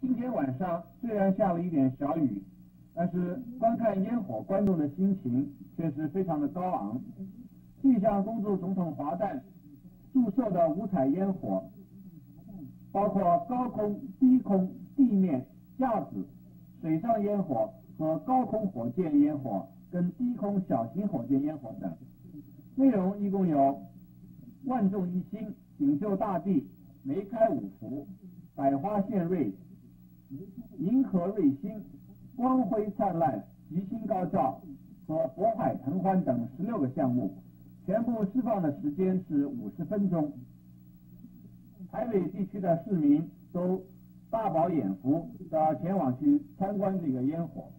今天晚上虽然下了一点小雨，但是观看烟火观众的心情却是非常的高昂。气象公助总统华诞注射的五彩烟火，包括高空、低空、地面、架子、水上烟火和高空火箭烟火跟低空小型火箭烟火等，内容一共有：万众一心，锦绣大地，梅开五福，百花献瑞。银河瑞星光辉灿烂吉星高照和渤海腾欢等十六个项目全部释放的时间是五十分钟。台北地区的市民都大饱眼福的前往去参观这个烟火。